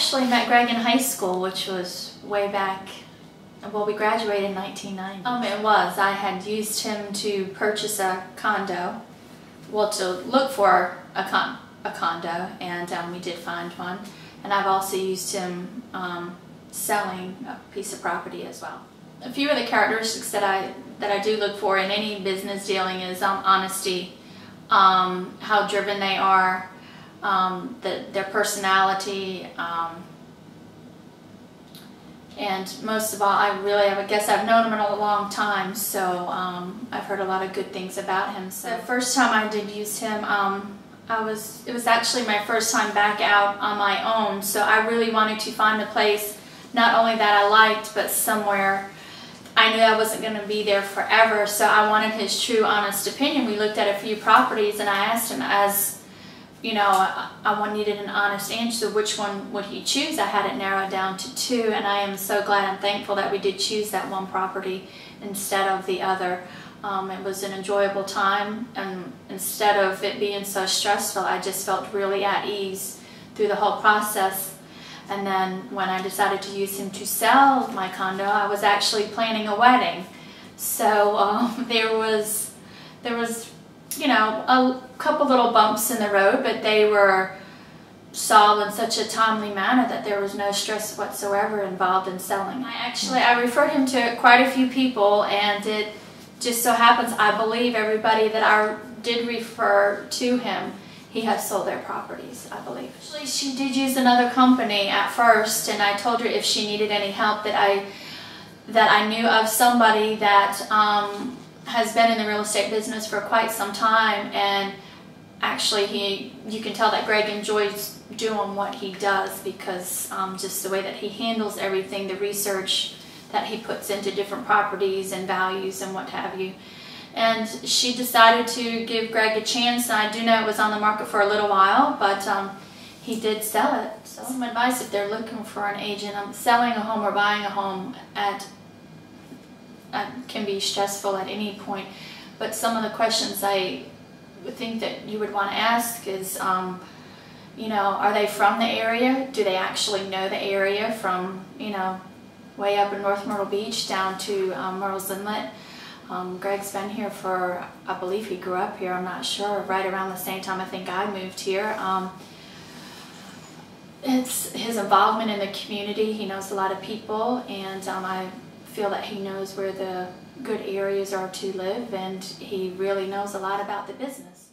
actually met Greg in high school, which was way back, well, we graduated in 1990. Um, it was. I had used him to purchase a condo, well, to look for a, con a condo, and um, we did find one. And I've also used him um, selling a piece of property as well. A few of the characteristics that I that I do look for in any business dealing is um, honesty, um, how driven they are, um, the, their personality, um, and most of all, I really, I guess I've known him in a long time, so um, I've heard a lot of good things about him. So the first time I did use him, um, I was, it was actually my first time back out on my own, so I really wanted to find a place not only that I liked, but somewhere I knew I wasn't going to be there forever, so I wanted his true, honest opinion. We looked at a few properties, and I asked him as you know, I, I needed an honest answer. Which one would he choose? I had it narrowed down to two, and I am so glad and thankful that we did choose that one property instead of the other. Um, it was an enjoyable time, and instead of it being so stressful, I just felt really at ease through the whole process. And then when I decided to use him to sell my condo, I was actually planning a wedding. So um, there was there was you know, a couple little bumps in the road, but they were solved in such a timely manner that there was no stress whatsoever involved in selling. I actually, I referred him to quite a few people and it just so happens, I believe everybody that I did refer to him, he has sold their properties, I believe. Actually, she did use another company at first and I told her if she needed any help that I that I knew of somebody that um, has been in the real estate business for quite some time and actually he you can tell that Greg enjoys doing what he does because um, just the way that he handles everything, the research that he puts into different properties and values and what have you. And she decided to give Greg a chance. And I do know it was on the market for a little while, but um, he did sell it. So some advice if they're looking for an agent, um, selling a home or buying a home at can be stressful at any point. But some of the questions I think that you would want to ask is, um, you know, are they from the area? Do they actually know the area from, you know, way up in North Myrtle Beach down to um, Murrells Inlet? Um, Greg's been here for, I believe he grew up here, I'm not sure, right around the same time I think I moved here. Um, it's his involvement in the community. He knows a lot of people, and um, I feel that he knows where the good areas are to live and he really knows a lot about the business.